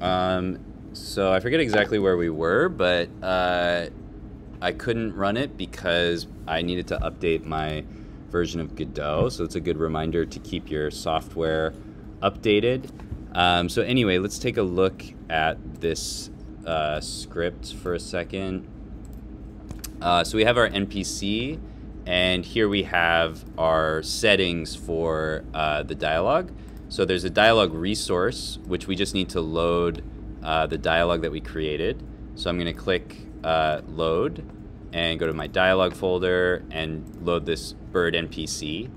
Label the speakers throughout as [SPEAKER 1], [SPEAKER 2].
[SPEAKER 1] Um, so I forget exactly where we were, but uh, I couldn't run it because I needed to update my version of Godot. So it's a good reminder to keep your software updated. Um, so anyway, let's take a look at this uh, script for a second. Uh, so we have our NPC, and here we have our settings for uh, the dialogue. So there's a dialogue resource, which we just need to load uh, the dialogue that we created. So I'm going to click uh, load and go to my dialogue folder and load this bird NPC.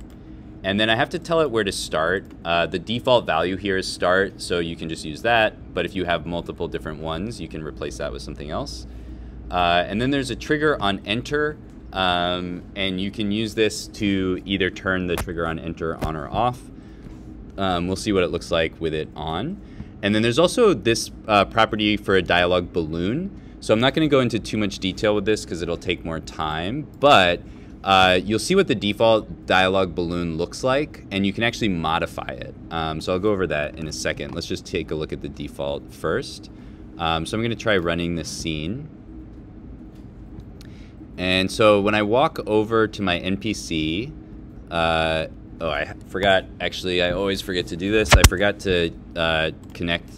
[SPEAKER 1] And then I have to tell it where to start. Uh, the default value here is start, so you can just use that. But if you have multiple different ones, you can replace that with something else. Uh, and then there's a trigger on enter, um, and you can use this to either turn the trigger on enter on or off. Um, we'll see what it looks like with it on. And then there's also this uh, property for a dialogue balloon. So I'm not going to go into too much detail with this because it'll take more time, but uh, you'll see what the default dialogue balloon looks like, and you can actually modify it. Um, so I'll go over that in a second. Let's just take a look at the default first. Um, so I'm going to try running this scene. And so when I walk over to my NPC, uh, oh, I forgot, actually, I always forget to do this. I forgot to uh, connect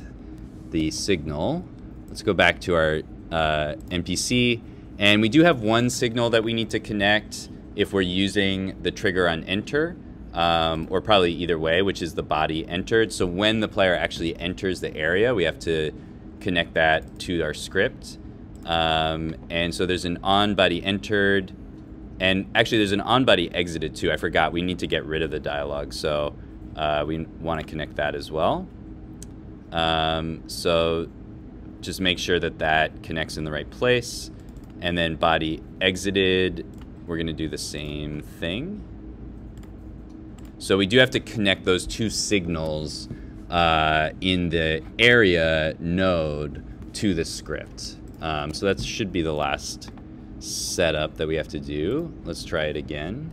[SPEAKER 1] the signal. Let's go back to our uh, NPC. And we do have one signal that we need to connect if we're using the trigger on enter, um, or probably either way, which is the body entered. So when the player actually enters the area, we have to connect that to our script. Um, and so there's an on body entered, and actually there's an on body exited too. I forgot we need to get rid of the dialogue, so uh, we want to connect that as well. Um, so just make sure that that connects in the right place. And then body exited, we're going to do the same thing. So we do have to connect those two signals uh, in the area node to the script. Um, so that should be the last setup that we have to do. Let's try it again.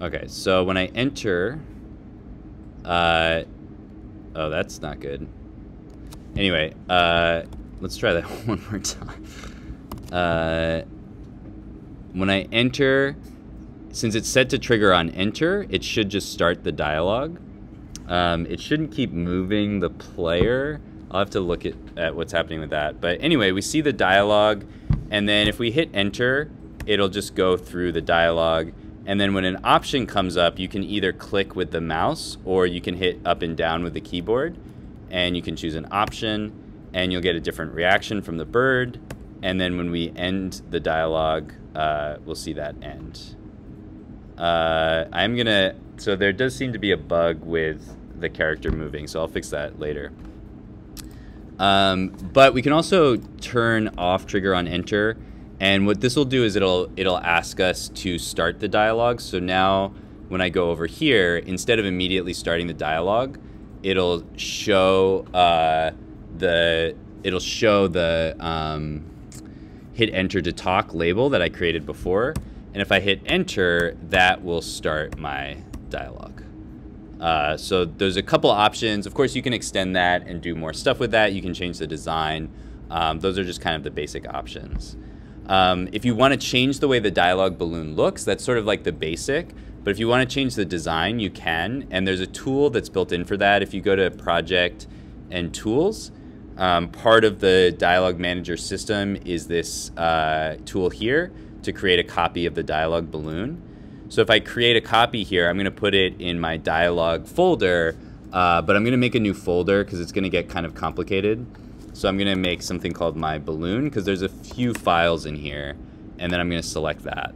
[SPEAKER 1] Okay, so when I enter, uh, oh, that's not good. Anyway, uh, let's try that one more time. Uh, when I enter, since it's set to trigger on enter, it should just start the dialogue. Um, it shouldn't keep moving the player I'll have to look at, at what's happening with that. But anyway, we see the dialogue, and then if we hit enter, it'll just go through the dialogue. And then when an option comes up, you can either click with the mouse or you can hit up and down with the keyboard. And you can choose an option, and you'll get a different reaction from the bird. And then when we end the dialogue, uh, we'll see that end. Uh, I'm gonna, so there does seem to be a bug with the character moving, so I'll fix that later. Um, but we can also turn off trigger on enter. And what this will do is it'll it'll ask us to start the dialogue. So now when I go over here, instead of immediately starting the dialogue, it'll show uh, the it'll show the um, hit enter to talk label that I created before. And if I hit enter, that will start my dialogue. Uh, so there's a couple options. Of course, you can extend that and do more stuff with that. You can change the design. Um, those are just kind of the basic options. Um, if you want to change the way the dialogue balloon looks, that's sort of like the basic. But if you want to change the design, you can. And there's a tool that's built in for that. If you go to Project and Tools, um, part of the dialogue manager system is this uh, tool here to create a copy of the dialogue balloon. So if I create a copy here, I'm going to put it in my dialog folder, uh, but I'm going to make a new folder because it's going to get kind of complicated. So I'm going to make something called my balloon because there's a few files in here, and then I'm going to select that.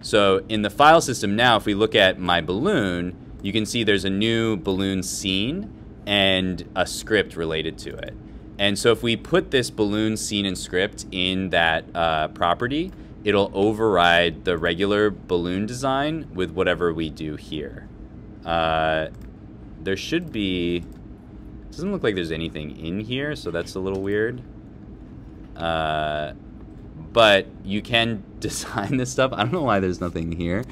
[SPEAKER 1] So in the file system now, if we look at my balloon, you can see there's a new balloon scene and a script related to it. And so if we put this balloon scene and script in that uh, property, it'll override the regular balloon design with whatever we do here. Uh, there should be... Doesn't look like there's anything in here, so that's a little weird. Uh, but you can design this stuff. I don't know why there's nothing here.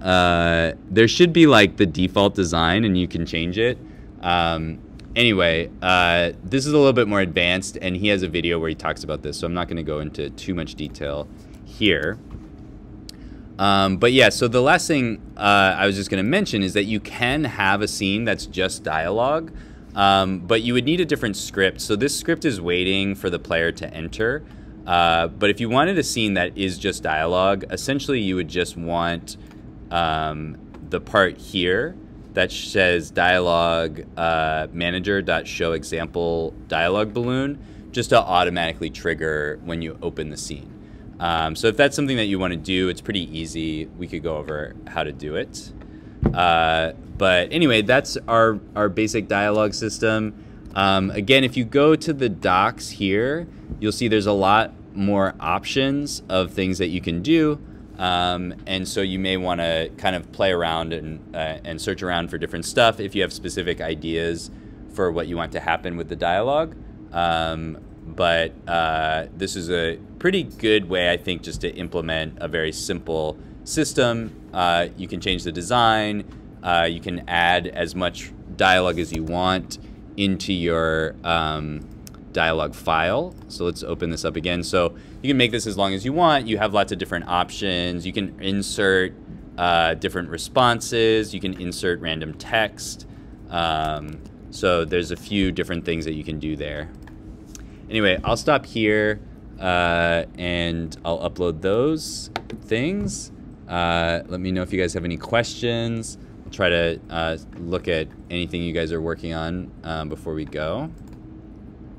[SPEAKER 1] Uh, there should be like the default design and you can change it. Um, anyway, uh, this is a little bit more advanced, and he has a video where he talks about this, so I'm not going to go into too much detail here. Um, but yeah, so the last thing uh, I was just going to mention is that you can have a scene that's just dialogue, um, but you would need a different script. So this script is waiting for the player to enter. Uh, but if you wanted a scene that is just dialogue, essentially you would just want um, the part here that says dialogue uh, manager dot show example dialogue balloon just to automatically trigger when you open the scene. Um, so if that's something that you want to do, it's pretty easy. We could go over how to do it. Uh, but anyway, that's our, our basic dialogue system. Um, again, if you go to the docs here, you'll see there's a lot more options of things that you can do. Um, and so you may want to kind of play around and, uh, and search around for different stuff if you have specific ideas for what you want to happen with the dialogue. Um, but uh, this is a pretty good way, I think, just to implement a very simple system. Uh, you can change the design. Uh, you can add as much dialogue as you want into your um, dialogue file. So let's open this up again. So you can make this as long as you want. You have lots of different options. You can insert uh, different responses. You can insert random text. Um, so there's a few different things that you can do there. Anyway, I'll stop here uh, and I'll upload those things. Uh, let me know if you guys have any questions. I'll try to uh, look at anything you guys are working on um, before we go.